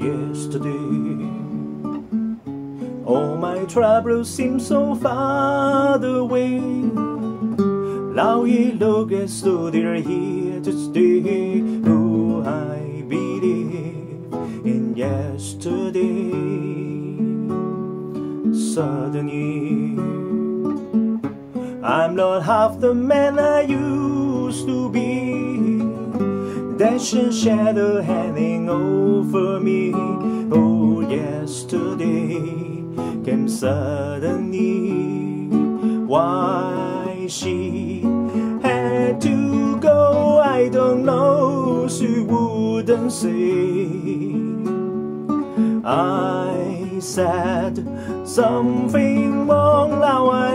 Yesterday, all my troubles seem so far away. Now you look as though they're here to stay. Oh, I believe in yesterday. Suddenly, I'm not half the man I used to be. There's shadow hanging over me. Oh, yesterday came suddenly. Why she had to go, I don't know. She wouldn't say. I said something wrong. Now I